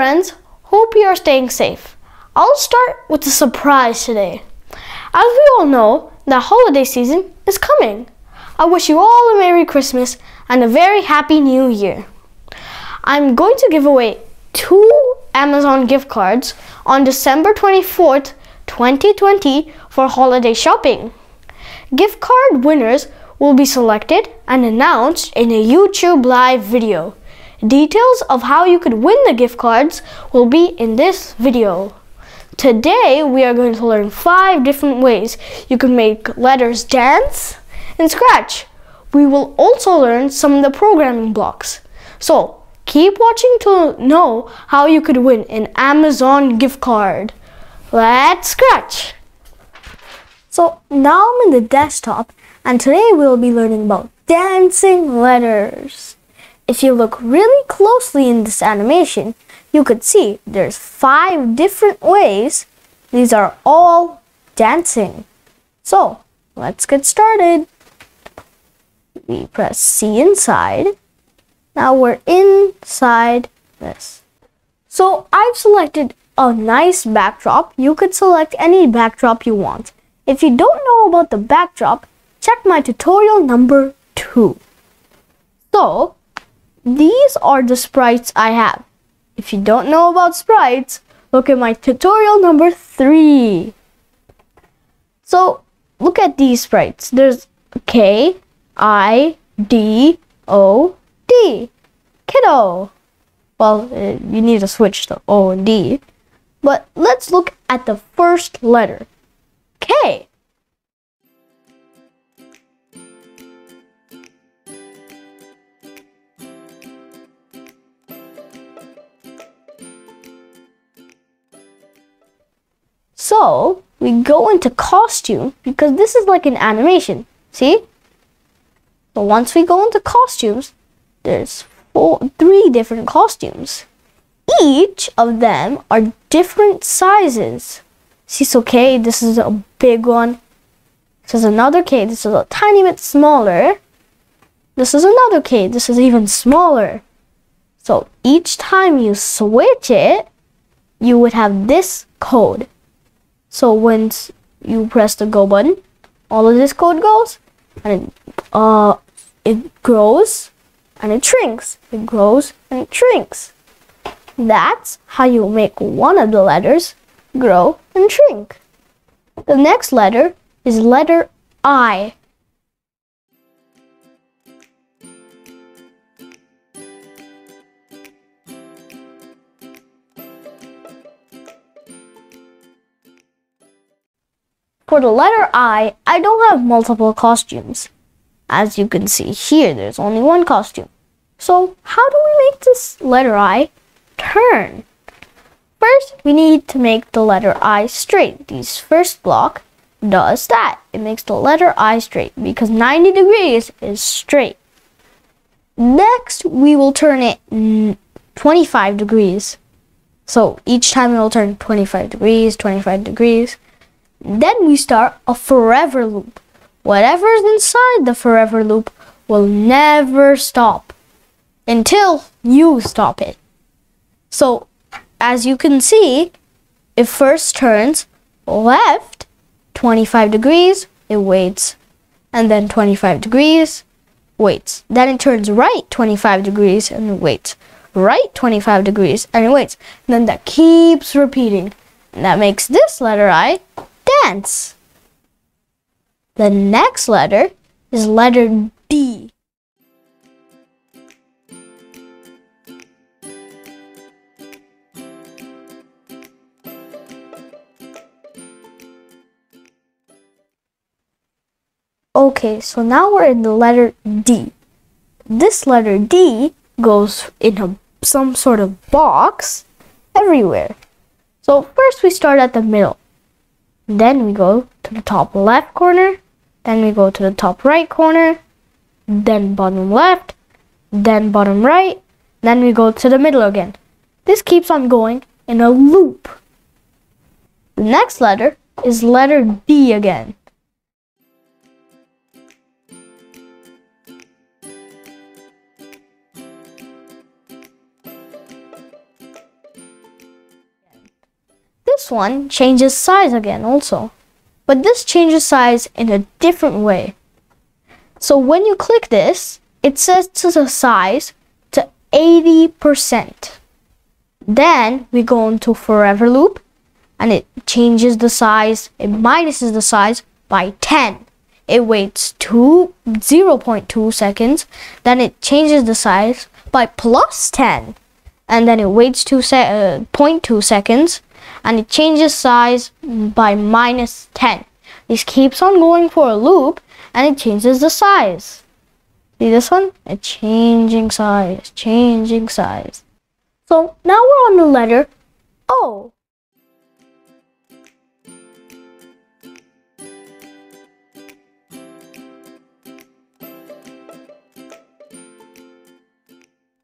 friends, hope you are staying safe. I'll start with a surprise today. As we all know, the holiday season is coming. I wish you all a Merry Christmas and a very Happy New Year. I'm going to give away two Amazon gift cards on December 24th, 2020 for holiday shopping. Gift card winners will be selected and announced in a YouTube live video. Details of how you could win the gift cards will be in this video. Today we are going to learn five different ways you can make letters dance in Scratch. We will also learn some of the programming blocks. So keep watching to know how you could win an Amazon gift card. Let's scratch! So now I'm in the desktop and today we'll be learning about dancing letters. If you look really closely in this animation, you could see there's five different ways. These are all dancing. So let's get started. We press see inside. Now we're inside this. So I've selected a nice backdrop. You could select any backdrop you want. If you don't know about the backdrop, check my tutorial number two. So these are the sprites I have. If you don't know about sprites, look at my tutorial number three. So look at these sprites. There's K, I, D, O, D. Kiddo. Well, uh, you need to switch the O and D. But let's look at the first letter. K. So we go into costume because this is like an animation. See? So once we go into costumes, there's four, three different costumes. Each of them are different sizes. See, so K, this is a big one. This is another K, this is a tiny bit smaller. This is another K, this is even smaller. So each time you switch it, you would have this code. So once you press the go button, all of this code goes and it, uh, it grows and it shrinks. It grows and it shrinks. That's how you make one of the letters grow and shrink. The next letter is letter I. For the letter I, I don't have multiple costumes. As you can see here, there's only one costume. So how do we make this letter I turn? First, we need to make the letter I straight. This first block does that. It makes the letter I straight because 90 degrees is straight. Next, we will turn it 25 degrees. So each time it will turn 25 degrees, 25 degrees. Then we start a forever loop. Whatever's inside the forever loop will never stop until you stop it. So, as you can see, it first turns left 25 degrees, it waits, and then 25 degrees, waits. Then it turns right 25 degrees and it waits. Right 25 degrees and it waits. And then that keeps repeating. And that makes this letter I The next letter is letter D. Okay, so now we're in the letter D. This letter D goes in a, some sort of box everywhere. So first we start at the middle. Then we go to the top left corner. Then we go to the top right corner. Then bottom left. Then bottom right. Then we go to the middle again. This keeps on going in a loop. The next letter is letter D again. One changes size again also. But this changes size in a different way. So when you click this, it sets the size to 80%. Then we go into forever loop and it changes the size, it minuses the size by 10. It waits two, 0.2 seconds, then it changes the size by plus 10. And then it waits two se uh, 0.2 seconds and it changes size by minus 10. This keeps on going for a loop and it changes the size. See this one? It's changing size, changing size. So now we're on the letter O.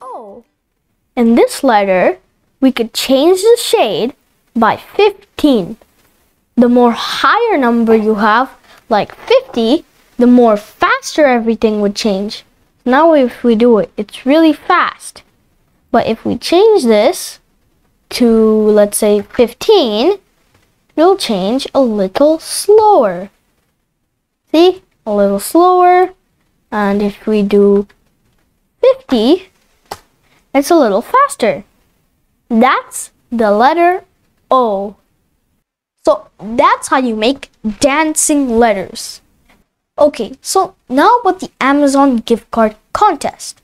O. In this letter, we could change the shade by 15. The more higher number you have, like 50, the more faster everything would change. Now if we do it, it's really fast. But if we change this to, let's say, 15, it'll change a little slower. See? A little slower. And if we do 50, it's a little faster. That's the letter O. So that's how you make dancing letters. Okay, so now about the Amazon gift card contest.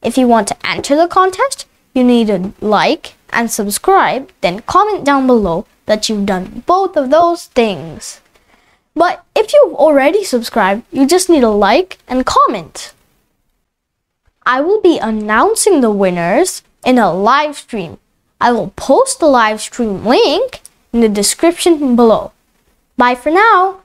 If you want to enter the contest, you need to like and subscribe, then comment down below that you've done both of those things. But if you've already subscribed, you just need a like and comment. I will be announcing the winners in a live stream. I will post the live stream link in the description below. Bye for now.